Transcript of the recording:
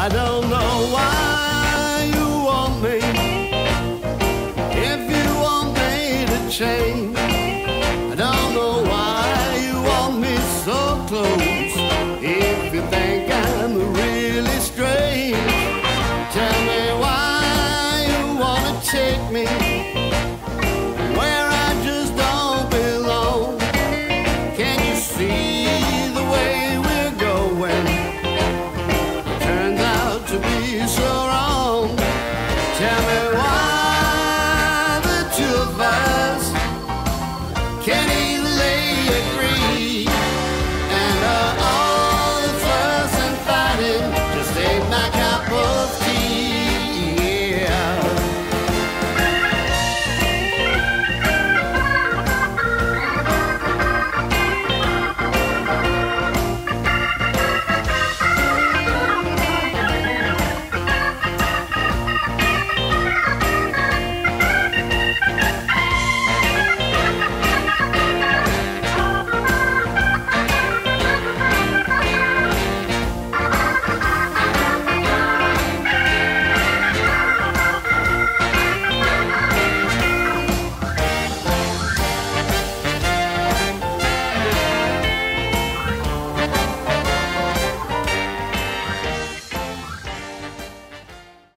I don't know why you want me. If you want me to change, I don't know why you want me so close. two of us. Can even lay